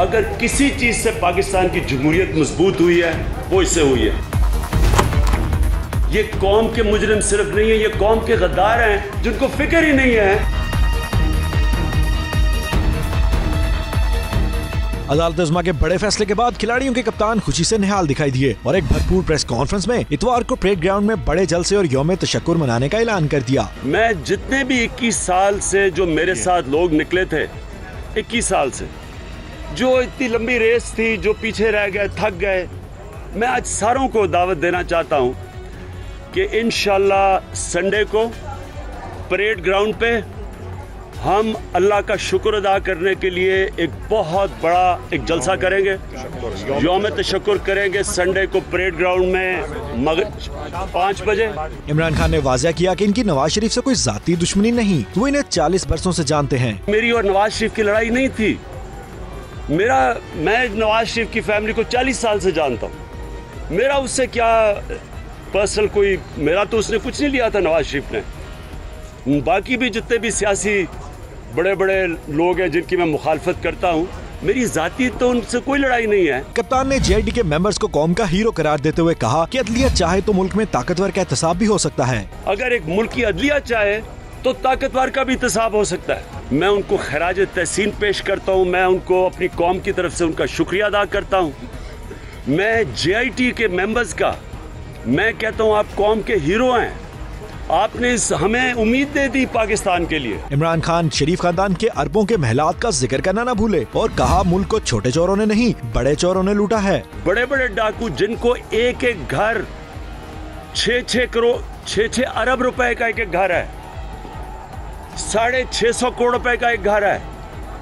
अगर किसी चीज़ से पाकिस्तान की जमहूरियत मज़बूत हुई है वो इससे हुई है। ये कौम के मुजरिम सिर्फ़ नहीं है ये कौम के गद्दार हैं जिनको फ़िक्र ही नहीं है। अदालत उजमा के बड़े फैसले के बाद खिलाड़ियों के कप्तान खुशी से निहाल दिखाई दिए और एक भरपूर प्रेस कॉन्फ्रेंस में इतवार को परेड ग्राउंड में बड़े जलसे और योम तशक्र मनाने का ऐलान कर दिया। मैं जितने भी 21 साल से जो मेरे साथ लोग निकले थे 21 साल से जो इतनी लंबी रेस थी जो पीछे रह गए थक गए मैं आज सारों को दावत देना चाहता हूँ कि इन संडे को परेड ग्राउंड पे हम अल्लाह का शुक्र अदा करने के लिए एक बहुत बड़ा एक जलसा करेंगे। योम तशक्र करेंगे संडे को परेड ग्राउंड में मग पाँच बजे। इमरान खान ने वाजिया किया कि इनकी नवाज़ शरीफ से कोई जाती दुश्मनी नहीं वो इन्हें चालीस बरसों से जानते हैं। मेरी और नवाज़ शरीफ की लड़ाई नहीं थी। मेरा मैं नवाज़ शरीफ की फैमिली को 40 साल से जानता हूँ। मेरा उससे क्या पर्सनल कोई मेरा तो उसने कुछ नहीं लिया था नवाज़ शरीफ ने। बाकी भी जितने भी सियासी बड़े बड़े लोग हैं जिनकी मैं मुखालफत करता हूँ मेरी जाति तो उनसे कोई लड़ाई नहीं है। कप्तान ने जेडी के मेंबर्स को कौम का हीरो करार देते हुए कहा कि अदलिया चाहे तो मुल्क में ताकतवर का एहतसाब भी हो सकता है। अगर एक मुल्क की अदलिया चाहे तो ताकतवर का भी इंतसाब हो सकता है। मैं उनको खराज तहसीन पेश करता हूँ मैं उनको अपनी कौम की तरफ़ से उनका शुक्रिया अदा करता हूँ। मैं जे के मेंबर्स का मैं कहता हूँ आप कौम के हीरो हैं। आपने इस हमें उम्मीद दे दी पाकिस्तान के लिए। इमरान खान शरीफ खानदान के अरबों के महलात का ज़िक्र करना ना भूले और कहा मुल्क को छोटे चोरों ने नहीं बड़े चोरों ने लूटा है। बड़े बड़े डाकू जिनको एक एक घर छह छह करोड़ छह छह अरब रुपए का एक एक घर है। साढ़े छह सौ करोड़ रुपए का एक घर है।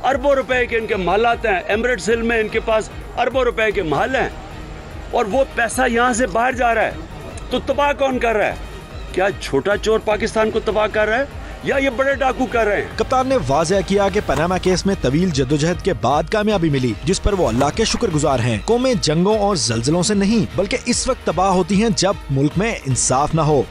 अरबों रुपए के इनके महल आते हैं। एमरेट्स हिल में इनके पास अरबों रुपए के महल हैं। और वो पैसा यहाँ से बाहर जा रहा है। तो तबाह कौन कर रहा है? क्या छोटा चोर पाकिस्तान को तबाह कर रहा है? या ये बड़े डाकू कर रहे हैं? कप्तान ने वाजह किया कि पनामा केस में तवील जदोजहद के बाद कामयाबी मिली, जिस पर वो अल्लाह के शुक्रगुजार हैं। कौमें जंगों और जलजलों से नहीं, बल्कि इस वक्त तबाह होती हैं जब मुल्क में इंसाफ न हो।